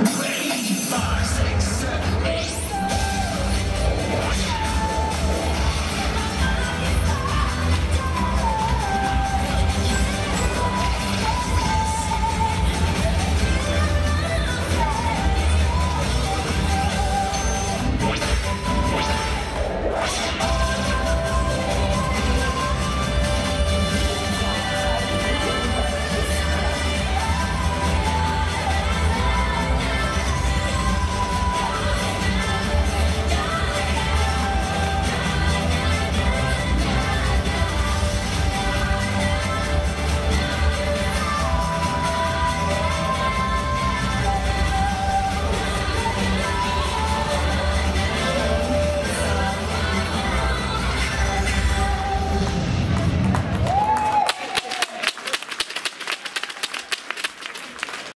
Wait,